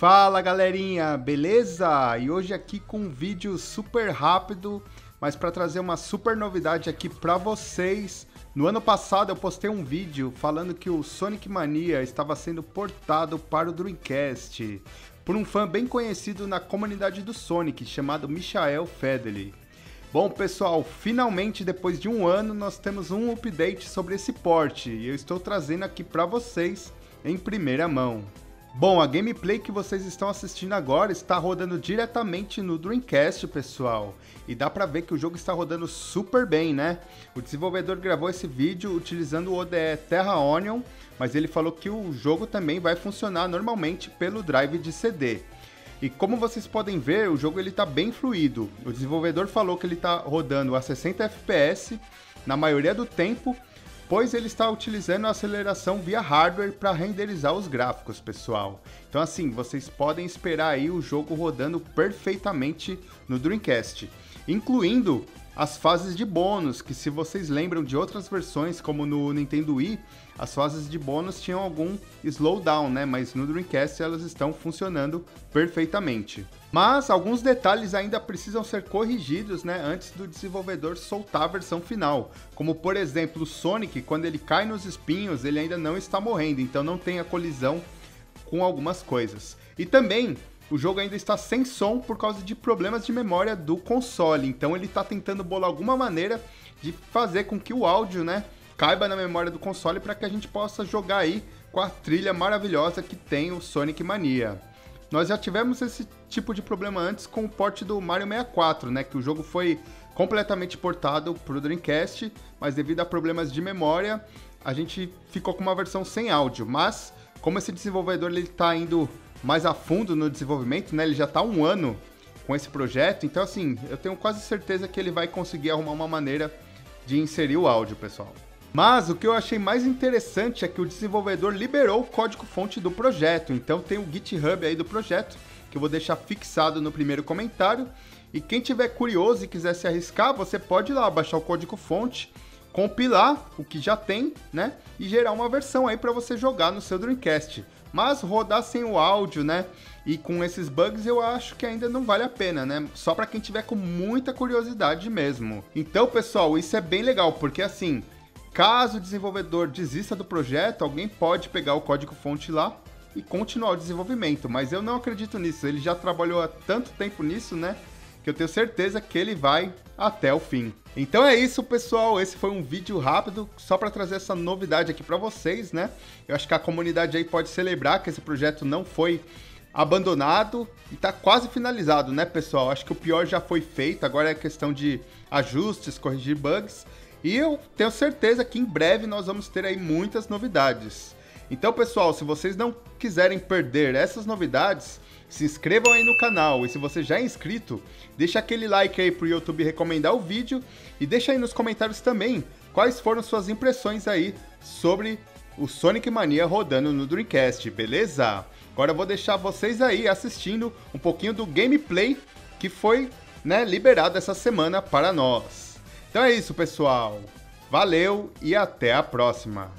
Fala galerinha, beleza? E hoje aqui com um vídeo super rápido, mas para trazer uma super novidade aqui para vocês. No ano passado eu postei um vídeo falando que o Sonic Mania estava sendo portado para o Dreamcast por um fã bem conhecido na comunidade do Sonic, chamado Michael Fedeli. Bom pessoal, finalmente depois de um ano nós temos um update sobre esse port e eu estou trazendo aqui para vocês em primeira mão. Bom, a gameplay que vocês estão assistindo agora está rodando diretamente no Dreamcast, pessoal. E dá pra ver que o jogo está rodando super bem, né? O desenvolvedor gravou esse vídeo utilizando o ODE Terra Onion, mas ele falou que o jogo também vai funcionar normalmente pelo drive de CD. E como vocês podem ver, o jogo ele está bem fluido. O desenvolvedor falou que ele está rodando a 60 FPS na maioria do tempo pois ele está utilizando a aceleração via hardware para renderizar os gráficos, pessoal. Então assim, vocês podem esperar aí o jogo rodando perfeitamente no Dreamcast, incluindo as fases de bônus, que se vocês lembram de outras versões, como no Nintendo Wii, as fases de bônus tinham algum slowdown, né? Mas no Dreamcast elas estão funcionando perfeitamente. Mas alguns detalhes ainda precisam ser corrigidos, né, antes do desenvolvedor soltar a versão final. Como por exemplo, o Sonic, quando ele cai nos espinhos, ele ainda não está morrendo, então não tem a colisão com algumas coisas. E também o jogo ainda está sem som por causa de problemas de memória do console. Então ele está tentando bolar alguma maneira de fazer com que o áudio, né, caiba na memória do console para que a gente possa jogar aí com a trilha maravilhosa que tem o Sonic Mania. Nós já tivemos esse tipo de problema antes com o port do Mario 64, né, que o jogo foi completamente portado para o Dreamcast, mas devido a problemas de memória, a gente ficou com uma versão sem áudio. Mas como esse desenvolvedor ele está indo mais a fundo no desenvolvimento, né? Ele já está um ano com esse projeto, então assim, eu tenho quase certeza que ele vai conseguir arrumar uma maneira de inserir o áudio, pessoal. Mas o que eu achei mais interessante é que o desenvolvedor liberou o código-fonte do projeto, então tem o GitHub aí do projeto, que eu vou deixar fixado no primeiro comentário. E quem tiver curioso e quiser se arriscar, você pode ir lá baixar o código-fonte, compilar o que já tem, né, e gerar uma versão aí para você jogar no seu Dreamcast. Mas rodar sem o áudio, né? E com esses bugs eu acho que ainda não vale a pena, né? Só para quem tiver com muita curiosidade mesmo. Então, pessoal, isso é bem legal, porque assim, caso o desenvolvedor desista do projeto, alguém pode pegar o código fonte lá e continuar o desenvolvimento, mas eu não acredito nisso. Ele já trabalhou há tanto tempo nisso, né? Que eu tenho certeza que ele vai até o fim. Então é isso, pessoal. Esse foi um vídeo rápido só para trazer essa novidade aqui para vocês, né? Eu acho que a comunidade aí pode celebrar que esse projeto não foi abandonado e tá quase finalizado, né, pessoal? Acho que o pior já foi feito, agora é questão de ajustes, corrigir bugs. E eu tenho certeza que em breve nós vamos ter aí muitas novidades. Então, pessoal, se vocês não quiserem perder essas novidades, se inscrevam aí no canal e se você já é inscrito, deixa aquele like aí pro YouTube recomendar o vídeo e deixa aí nos comentários também quais foram suas impressões aí sobre o Sonic Mania rodando no Dreamcast, beleza? Agora eu vou deixar vocês aí assistindo um pouquinho do gameplay que foi né, liberado essa semana para nós. Então é isso, pessoal. Valeu e até a próxima.